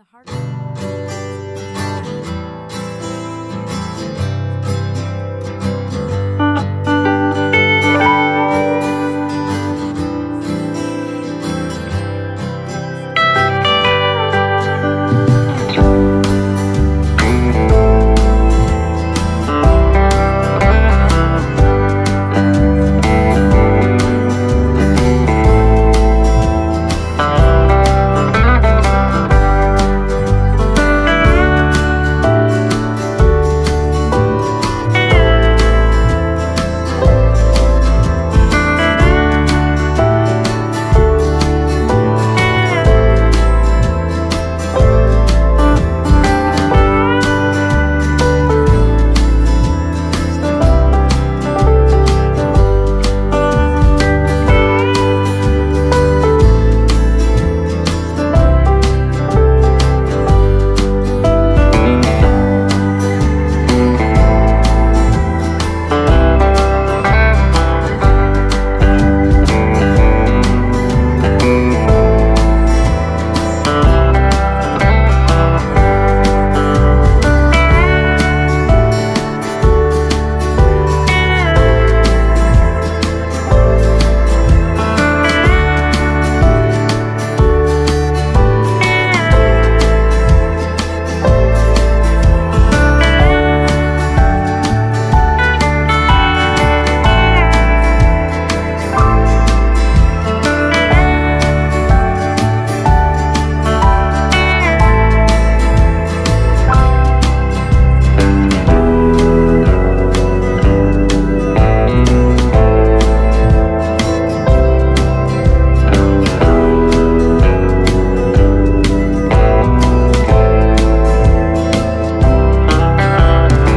the heart